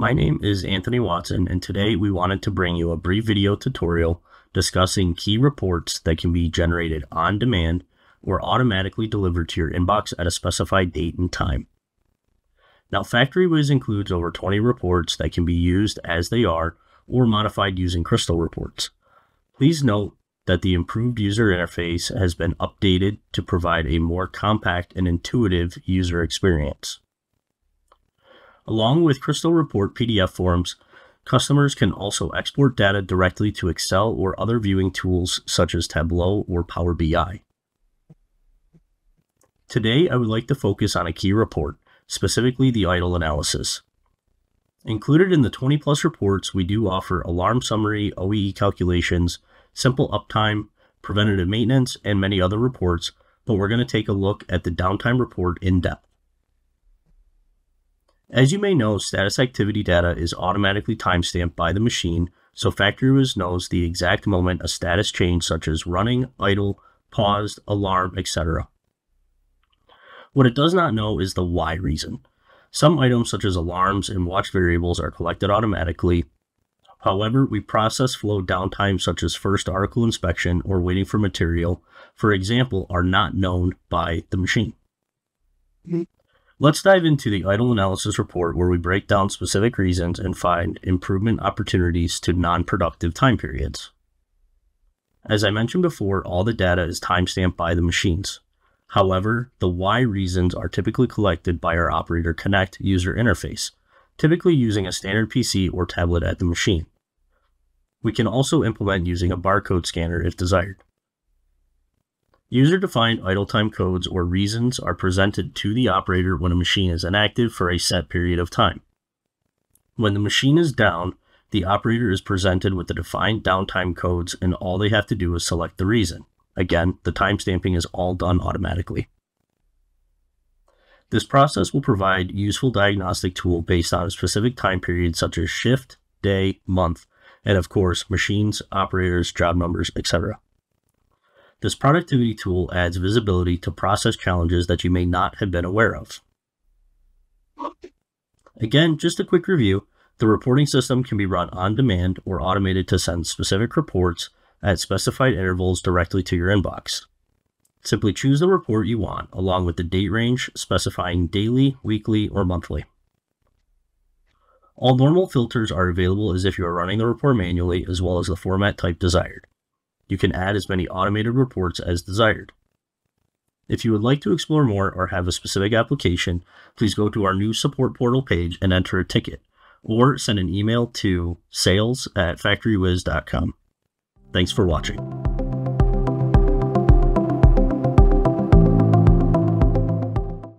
My name is Anthony Watson, and today we wanted to bring you a brief video tutorial discussing key reports that can be generated on demand or automatically delivered to your inbox at a specified date and time. Now, FactoryWiz includes over 20 reports that can be used as they are or modified using Crystal reports. Please note that the improved user interface has been updated to provide a more compact and intuitive user experience. Along with Crystal Report PDF forms, customers can also export data directly to Excel or other viewing tools such as Tableau or Power BI. Today, I would like to focus on a key report, specifically the idle analysis. Included in the 20 plus reports, we do offer alarm summary, OEE calculations, simple uptime, preventative maintenance, and many other reports, but we're going to take a look at the downtime report in depth. As you may know, status activity data is automatically timestamped by the machine, so FactoryWiz knows the exact moment a status change such as running, idle, paused, alarm, etc. What it does not know is the why reason. Some items such as alarms and watch variables are collected automatically, However, we process flow downtime such as first article inspection or waiting for material, for example, are not known by the machine. Mm-hmm. Let's dive into the idle analysis report where we break down specific reasons and find improvement opportunities to non-productive time periods. As I mentioned before, all the data is timestamped by the machines. However, the why reasons are typically collected by our Operator Connect user interface, typically using a standard PC or tablet at the machine. We can also implement using a barcode scanner if desired. User-defined idle time codes or reasons are presented to the operator when a machine is inactive for a set period of time. When the machine is down, the operator is presented with the defined downtime codes and all they have to do is select the reason. Again, the timestamping is all done automatically. This process will provide useful diagnostic tool based on a specific time period such as shift, day, month, and of course, machines, operators, job numbers, etc. This productivity tool adds visibility to process challenges that you may not have been aware of. Again, just a quick review, the reporting system can be run on demand or automated to send specific reports at specified intervals directly to your inbox. Simply choose the report you want, along with the date range specifying daily, weekly, or monthly. All normal filters are available as if you are running the report manually, as well as the format type desired. You can add as many automated reports as desired. If you would like to explore more or have a specific application, please go to our new support portal page and enter a ticket, or send an email to sales at factorywiz.com. Thanks for watching.